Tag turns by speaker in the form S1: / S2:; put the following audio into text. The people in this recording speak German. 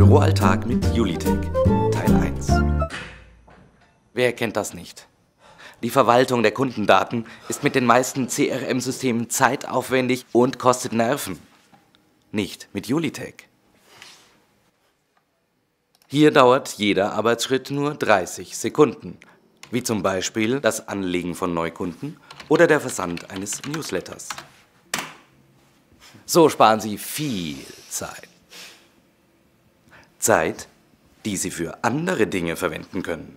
S1: Büroalltag mit Julitech, Teil 1. Wer kennt das nicht? Die Verwaltung der Kundendaten ist mit den meisten CRM-Systemen zeitaufwendig und kostet Nerven. Nicht mit Julitech. Hier dauert jeder Arbeitsschritt nur 30 Sekunden, wie zum Beispiel das Anlegen von Neukunden oder der Versand eines Newsletters. So sparen Sie viel Zeit. Zeit, die Sie für andere Dinge verwenden können.